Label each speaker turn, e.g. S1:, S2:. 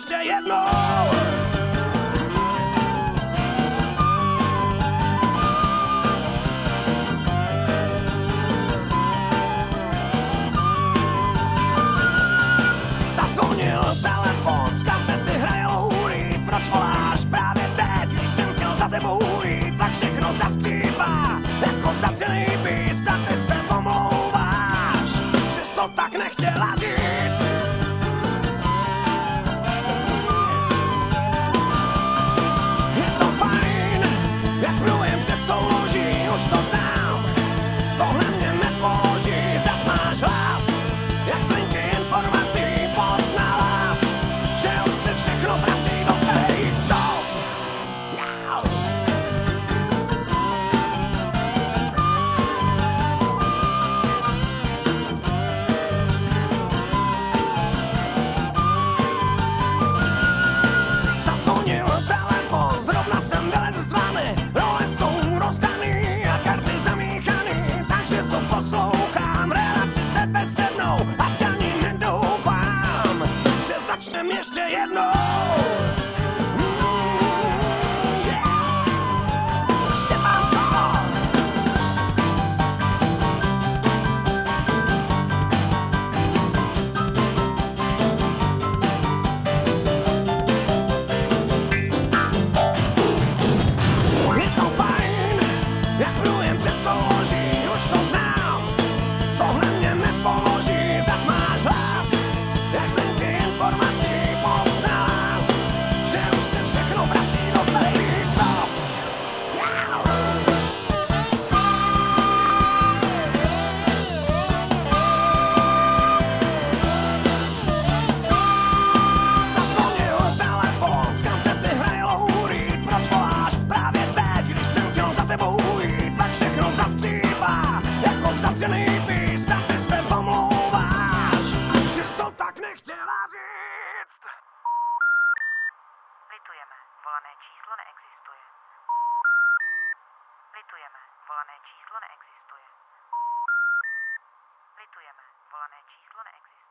S1: ještě jednou! Zazvonil telefon, z kasety hrajou hůry, proč voláš právě teď, když jsem chtěl za tebou jít, pak všechno zaskřípá, jako zavřený byst a ty se omlouváš, že to tak nechtěla říct. Přemýšlím ještě! za celý pís, tak ty se pomlouváš, že jsi to tak nechtěla říct.
S2: Litujeme, volané číslo neexistuje. Litujeme, volané číslo neexistuje. Litujeme, volané číslo neexistuje.